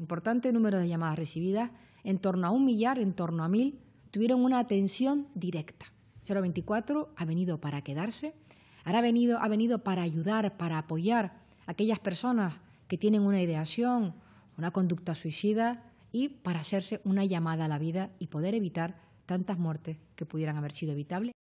Importante número de llamadas recibidas, en torno a un millar, en torno a mil, tuvieron una atención directa. 024 ha venido para quedarse, ha venido, ha venido para ayudar, para apoyar a aquellas personas que tienen una ideación, una conducta suicida y para hacerse una llamada a la vida y poder evitar tantas muertes que pudieran haber sido evitables.